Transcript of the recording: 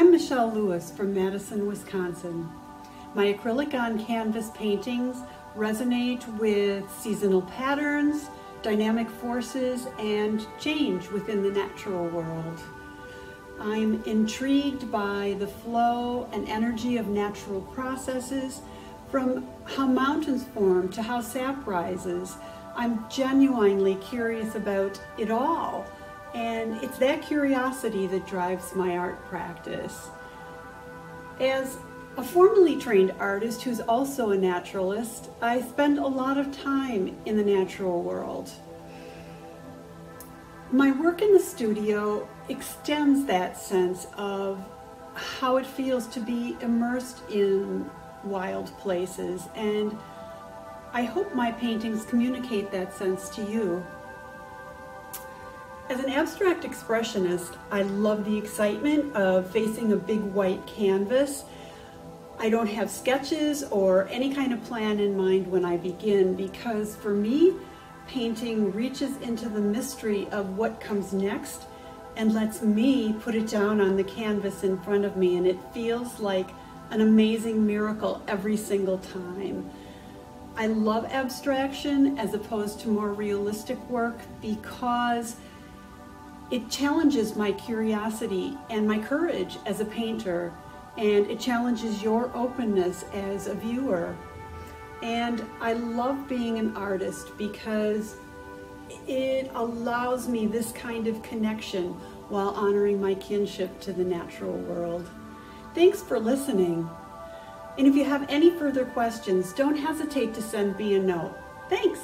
I'm Michelle Louis from Madison, Wisconsin. My acrylic on canvas paintings resonate with seasonal patterns, dynamic forces, and change within the natural world. I'm intrigued by the flow and energy of natural processes from how mountains form to how sap rises. I'm genuinely curious about it all. And it's that curiosity that drives my art practice. As a formally trained artist who's also a naturalist, I spend a lot of time in the natural world. My work in the studio extends that sense of how it feels to be immersed in wild places and I hope my paintings communicate that sense to you. As an abstract expressionist, I love the excitement of facing a big white canvas. I don't have sketches or any kind of plan in mind when I begin because for me, painting reaches into the mystery of what comes next and lets me put it down on the canvas in front of me and it feels like an amazing miracle every single time. I love abstraction as opposed to more realistic work because it challenges my curiosity and my courage as a painter and it challenges your openness as a viewer. And I love being an artist because it allows me this kind of connection while honoring my kinship to the natural world. Thanks for listening. And if you have any further questions, don't hesitate to send me a note. Thanks.